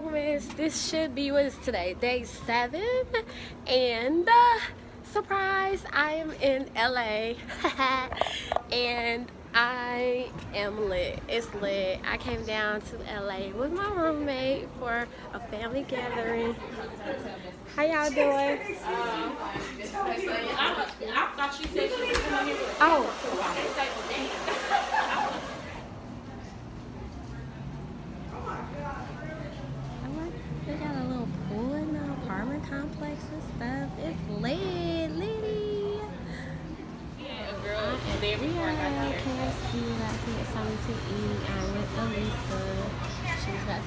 this should be what is today? Day seven. And uh, surprise I am in LA and I am lit. It's lit. I came down to LA with my roommate for a family gathering. How y'all doing? Oh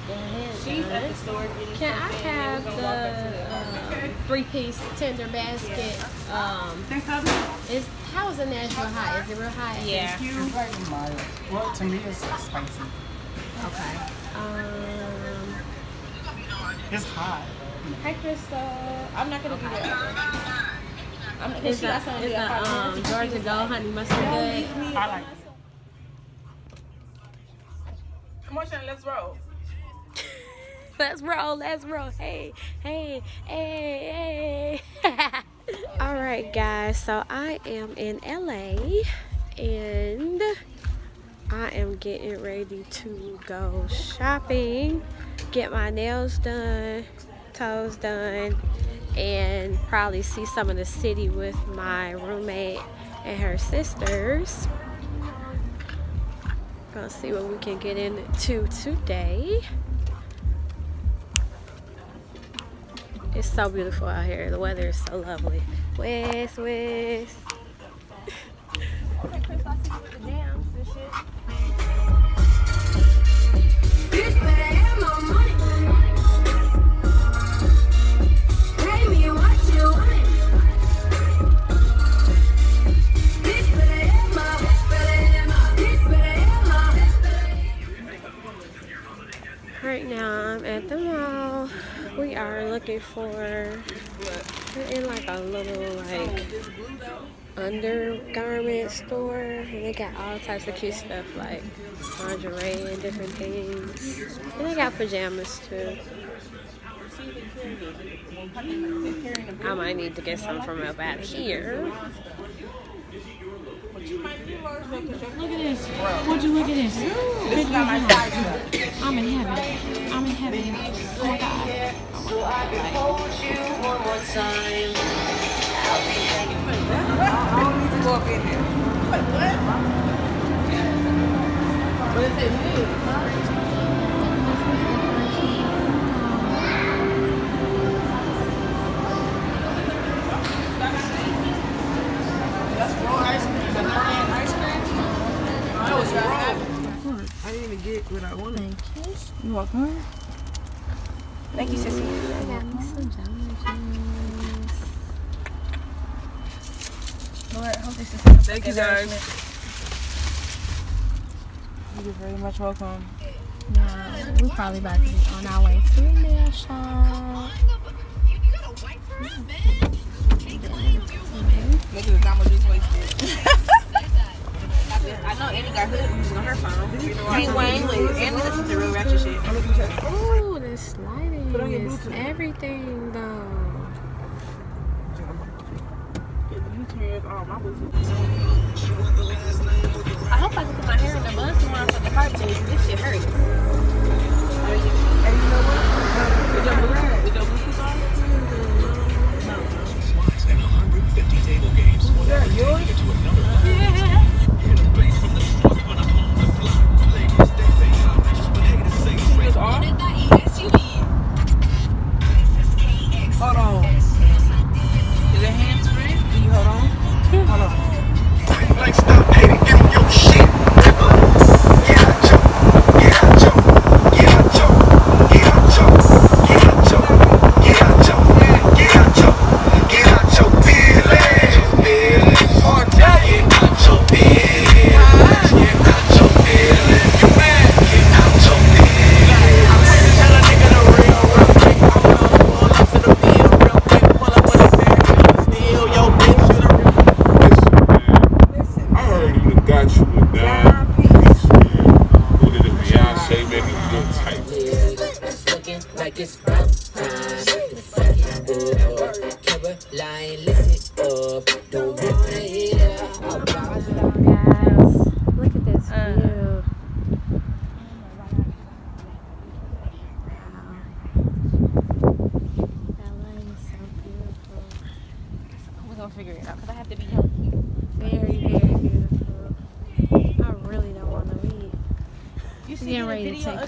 She's got the head She's at the store getting Can I have the gonna walk up to um, three-piece tender basket? Um, is how is the Nashville high? Is it real high? the- Yeah. It's like mild. Well, to me, it's spicy. Okay. Um, It's hot. Hi, Crystal. I'm not gonna do there. I'm not, is she got the, something is to the um. Georgia Gold honey mustard good? I like it. Come on, Shannon, let's roll. Let's roll, let's roll. Hey, hey, hey, hey. All right, guys. So I am in LA and I am getting ready to go shopping, get my nails done, toes done, and probably see some of the city with my roommate and her sisters. Gonna see what we can get into today. It's so beautiful out here. The weather is so lovely. West, west. For we're in like a little like undergarment store and they got all types of cute stuff like lingerie and different things. And they got pajamas too. I might need to get some from up out of here. Look at this. Would you look at this? This is my I'm in heaven. I can hold you one more time. I'll be hanging from that. I don't need to go up in there. Wait, what? But if they move, huh? I didn't even get what I wanted. You. Thank you, Sissy. I got me you, Jamba Juice. Lord, I hope this is Thank you, guys. You're very much welcome. Now, we're probably about to be on our way to the nail shop.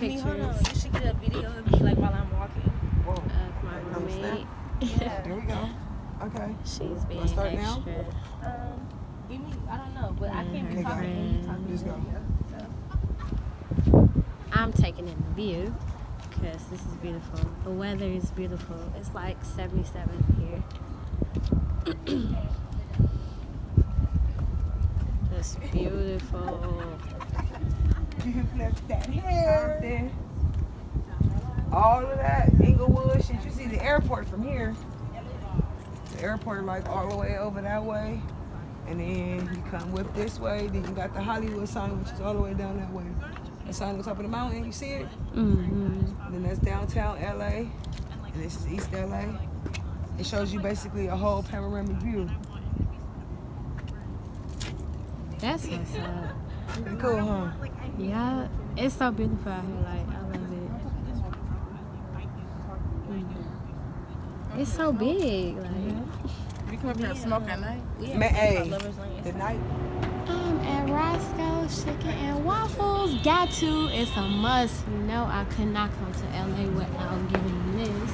Ready to video me. Hold on. You should get a video of me like while I'm walking. Whoa. Of my On the snap? roommate. There we go. Okay. She's being Wanna now? extra. Um, give me. I don't know, but I can't be go. talking and you talking. Just go. I'm taking in the view because this is beautiful. The weather is beautiful. It's like 77 here. Just beautiful. Left that hair. All of that Inglewood shit. You see the airport from here. The airport like all the way over that way. And then you come whip this way. Then you got the Hollywood sign, which is all the way down that way. The sign on top of the mountain, you see it? hmm Then that's downtown LA. And this is East LA. It shows you basically a whole panoramic view. That's what's up. Pretty cool, huh? Yeah, it's so beautiful out here. Like, I love it. Mhm. It's so big. Like, You come up here and smoke at night? Yeah. Man, hey, the night. I'm at Roscoe's Chicken and Waffles. Got to. It's a must. You know, I could not come to LA without getting this.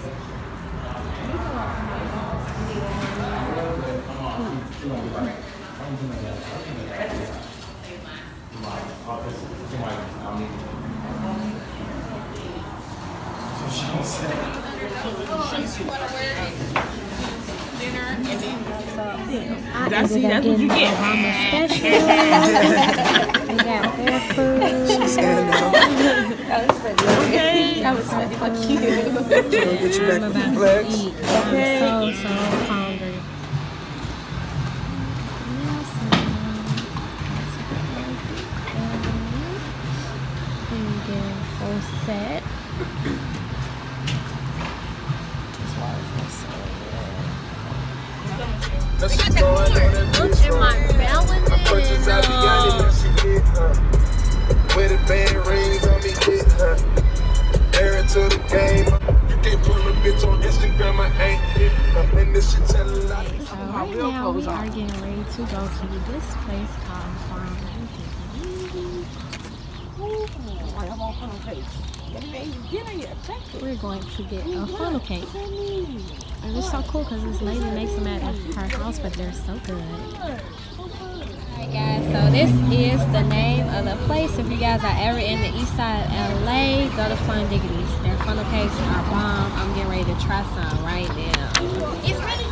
I That's- ended up that's what you get. Obama special. we got bear food. That was funny. That was funny. Fuck you. We'll get you back to to flex. eat. I'm so, so full set. Now she going on that Look at my I purchased out the melanin. yard and she lit, huh? With the band rings on me lit, huh? Married to the game. You can pull a bitch on Instagram, I ain't hit, huh? And this shit tell a lot. So right now we are getting ready to go to this place called Farm We're going to get a funnel cake. And it's so cool because this lady makes them at her house, but they're so good. Alright guys, so this is the name of the place. If you guys are ever in the east side of LA, go to Fun Diggities. Their funnel cakes are bomb. I'm getting ready to try some right now. It's really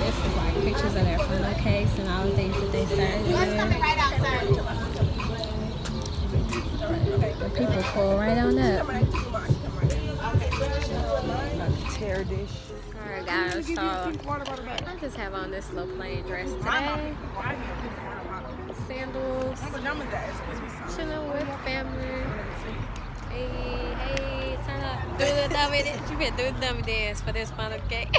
this is like pictures of their funnel cakes and all the things that they serve. People pull right on up. Tear dish. Alright guys, so I just have on this little plain dress today. Sandals. Chilling with family. Hey, hey, turn up. Do the dummy dance. You better do the dummy dance for this funnel cake.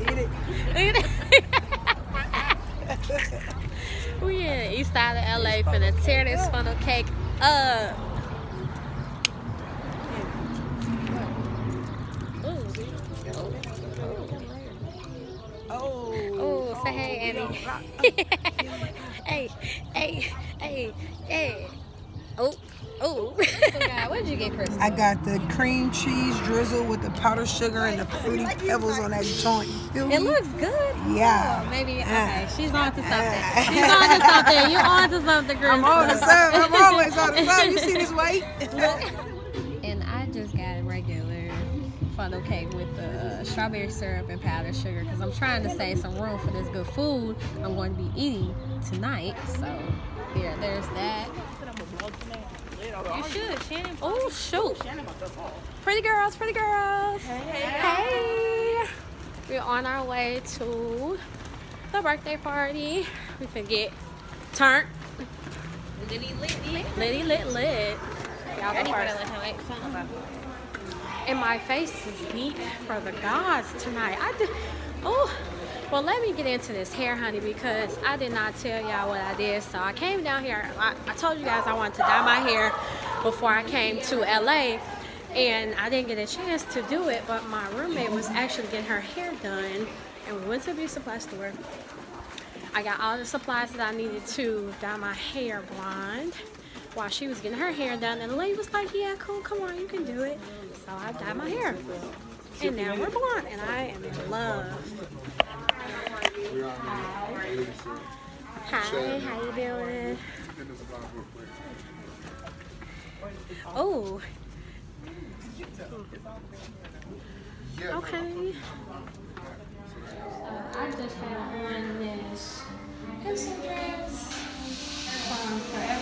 Eat it. Look at that. we in east side of LA finna tear this funnel cake up. Oh. Oh, say hey, Annie. hey, hey, hey, hey. Oh, oh. so, what did you get, Chris? I got the cream cheese drizzle with the powdered sugar and the fruity pebbles on that joint. You feel me? It looks good. Yeah. Oh, maybe, okay, she's on to something. She's on to something. You're on to something, Chris. I'm on the side. I'm always on the side. You see this weight? Funnel cake with the uh, strawberry syrup and powdered sugar because I'm trying to save some room for this good food I'm going to be eating tonight. So, here, there's that. You should, Shannon. Oh, shoot. Pretty girls, pretty girls. Hey. We're on our way to the birthday party. We can get turned. Litty lit, litty lit, lit. Y'all go first. And my face is beat for the gods tonight. I did. Oh, well, let me get into this hair, honey, because I did not tell y'all what I did. So I came down here. I, I told you guys I wanted to dye my hair before I came to LA. And I didn't get a chance to do it, but my roommate was actually getting her hair done. And we went to a beauty supply store. I got all the supplies that I needed to dye my hair blonde. While she was getting her hair done. And the lady was like, yeah, cool, come on, you can do it. So I dyed my hair. And now we're blonde, and I am in love. Hi, how you doing? Oh. Okay. Uh, I just have on this pencil dress from Forever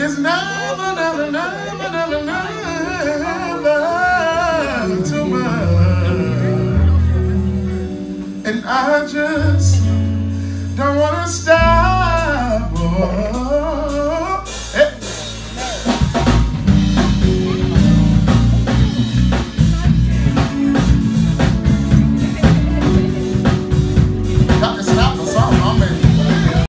It's never, never, never, never, never.